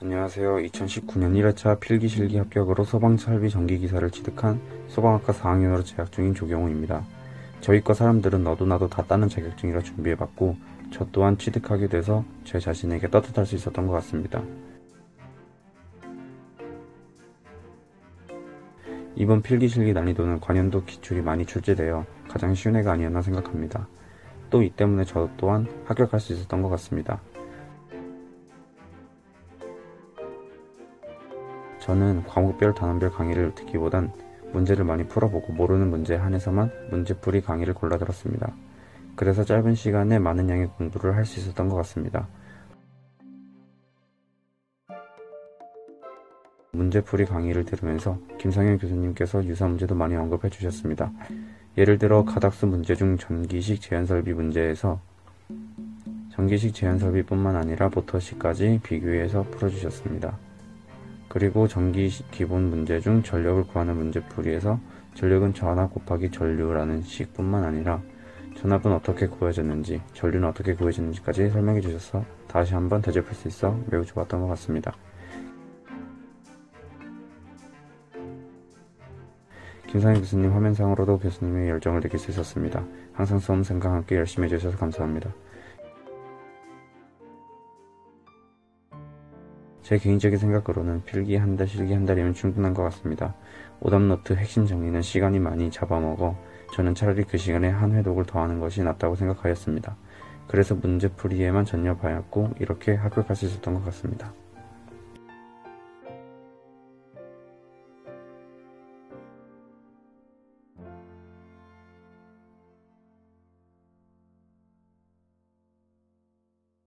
안녕하세요. 2019년 1회차 필기실기 합격으로 소방설비 전기기사를 취득한 소방학과 4학년으로 재학 중인 조경호입니다. 저희과 사람들은 너도 나도 다 따는 자격증이라 준비해봤고 저 또한 취득하게 돼서 제 자신에게 떳떳할 수 있었던 것 같습니다. 이번 필기실기 난이도는 관연도 기출이 많이 출제되어 가장 쉬운 해가 아니었나 생각합니다. 또 이 때문에 저 또한 합격할 수 있었던 것 같습니다. 저는 과목별 단원별 강의를 듣기보단 문제를 많이 풀어보고 모르는 문제에 한해서만 문제풀이 강의를 골라 들었습니다. 그래서 짧은 시간에 많은 양의 공부를 할 수 있었던 것 같습니다. 문제풀이 강의를 들으면서 김상현 교수님께서 유사 문제도 많이 언급해 주셨습니다. 예를 들어 가닥수 문제 중 전기식 제한설비 문제에서 전기식 제한설비뿐만 아니라 모터식까지 비교해서 풀어주셨습니다. 그리고 전기 기본 문제 중 전력을 구하는 문제풀이에서 전력은 전압 곱하기 전류라는 식뿐만 아니라 전압은 어떻게 구해졌는지 전류는 어떻게 구해졌는지까지 설명해 주셔서 다시 한번 대접할 수 있어 매우 좋았던 것 같습니다. 김상희 교수님 화면상으로도 교수님의 열정을 느낄 수 있었습니다. 항상 수험생과 함께 열심히 해주셔서 감사합니다. 제 개인적인 생각으로는 필기 한 달, 실기 한 달이면 충분한 것 같습니다. 오답노트 핵심 정리는 시간이 많이 잡아먹어 저는 차라리 그 시간에 한 회독을 더하는 것이 낫다고 생각하였습니다. 그래서 문제풀이에만 전념하였고 이렇게 합격할 수 있었던 것 같습니다.